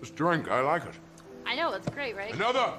This drink, I like it. I know, it's great, right? Another!